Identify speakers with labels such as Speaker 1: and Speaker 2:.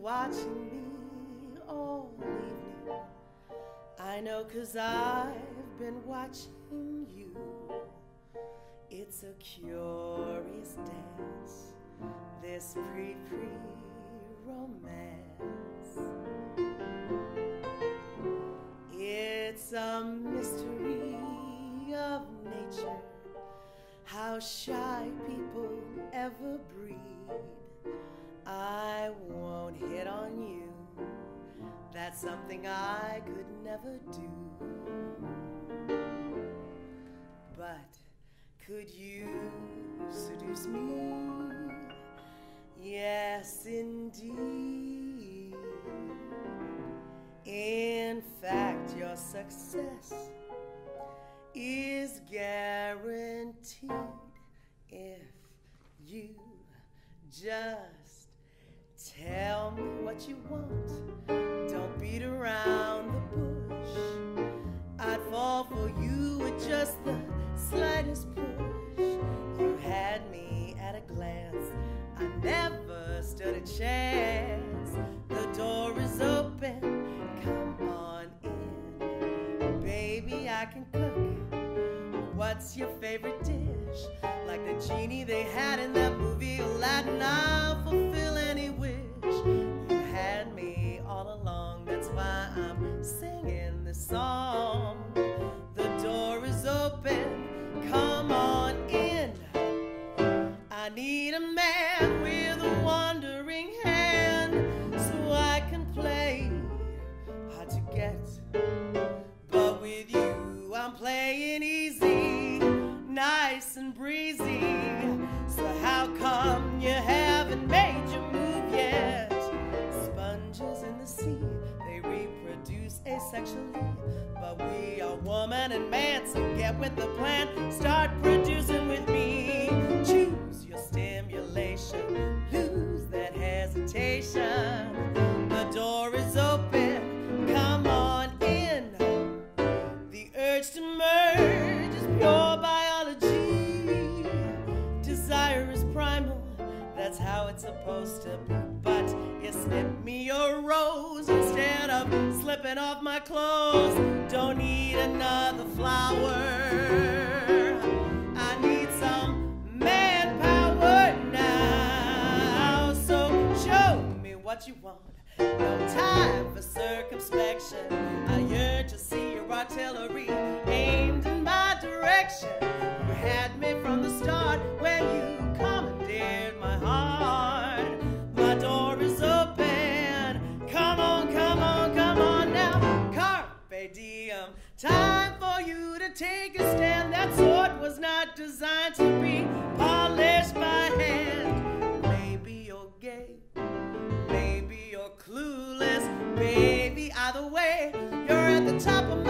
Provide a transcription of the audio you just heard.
Speaker 1: watching me all evening. I know cause I've been watching you. It's a curious dance, this pre pre romance. It's a mystery of nature, how shy people ever breed. On you, that's something I could never do. But could you seduce me? Yes, indeed. In fact, your success is guaranteed if you just tell me what you want. Don't beat around the bush. I'd fall for you with just the slightest push. You had me at a glance. I never stood a chance. The door is open. Come on in. Baby, I can cook. What's your favorite dish? Like the genie they had in that movie Aladdin, I'll open, come on in. I need a man with a wandering hand so I can play hard to get. But with you, I'm playing easy, nice and breezy. So how come you haven't woman and man, so get with the plan. Start producing with me. Choose your stimulation, lose how it's supposed to be. But you snip me your rose instead of slipping off my clothes. Don't need another flower. I need some manpower now. So show me what you want. No time for circumspection. I yearn to see your artillery Time for you to take a stand. That sword was not designed to be polished by hand. Maybe you're gay, maybe you're clueless. Maybe either way, you're at the top of my.